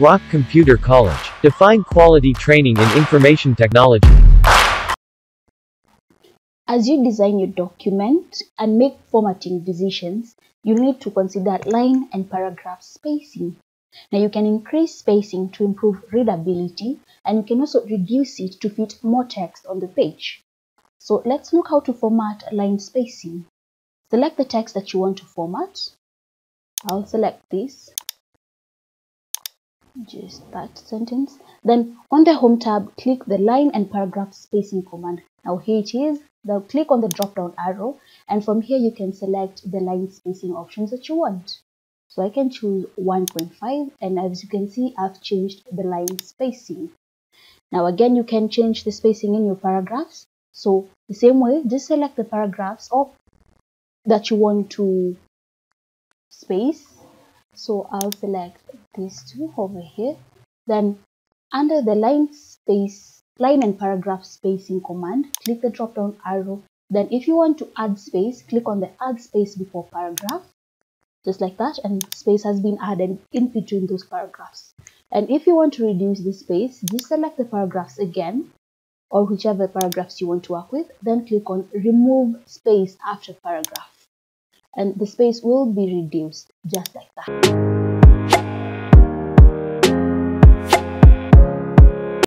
Rock Computer College. Define quality training in information technology. As you design your document and make formatting decisions, you need to consider line and paragraph spacing. Now you can increase spacing to improve readability and you can also reduce it to fit more text on the page. So let's look how to format line spacing. Select the text that you want to format. I'll select this. Just that sentence. Then on the home tab, click the line and paragraph spacing command. Now here it is. Now click on the drop down arrow and from here you can select the line spacing options that you want. So I can choose 1.5 and as you can see I've changed the line spacing. Now again you can change the spacing in your paragraphs. So the same way just select the paragraphs of that you want to space. So I'll select these two over here. Then under the line space line and paragraph spacing command, click the drop down arrow. Then if you want to add space, click on the add space before paragraph, just like that, and space has been added in between those paragraphs. And if you want to reduce the space, just select the paragraphs again, or whichever paragraphs you want to work with, then click on remove space after paragraph and the space will be reduced just like that.